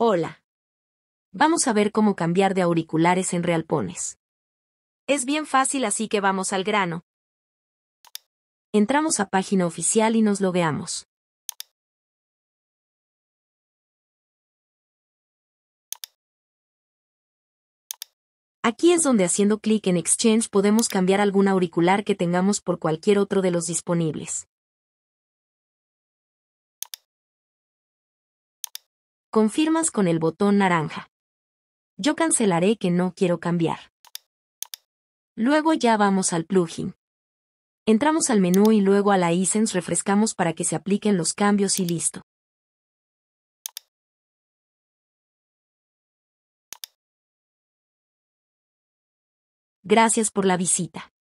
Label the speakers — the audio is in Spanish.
Speaker 1: Hola. Vamos a ver cómo cambiar de auriculares en Realpones. Es bien fácil así que vamos al grano. Entramos a página oficial y nos logueamos. Aquí es donde haciendo clic en Exchange podemos cambiar algún auricular que tengamos por cualquier otro de los disponibles. Confirmas con el botón naranja. Yo cancelaré que no quiero cambiar. Luego ya vamos al plugin. Entramos al menú y luego a la iSense refrescamos para que se apliquen los cambios y listo. Gracias por la visita.